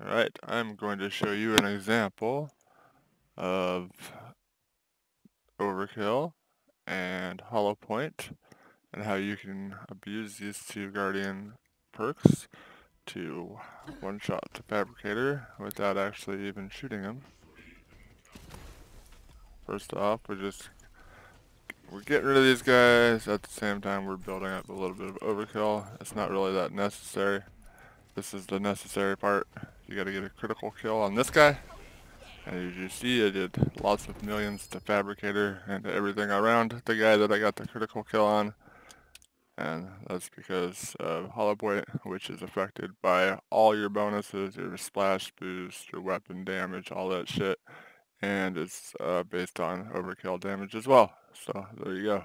Alright, I'm going to show you an example of Overkill and Hollowpoint and how you can abuse these two Guardian perks to one-shot the Fabricator without actually even shooting him. First off, we just we're getting rid of these guys at the same time we're building up a little bit of overkill. It's not really that necessary. This is the necessary part. You gotta get a critical kill on this guy. And as you see, I did lots of millions to Fabricator and to everything around the guy that I got the critical kill on. And that's because of Hollowpoint, which is affected by all your bonuses, your splash boost, your weapon damage, all that shit. And it's uh, based on overkill damage as well. So there you go.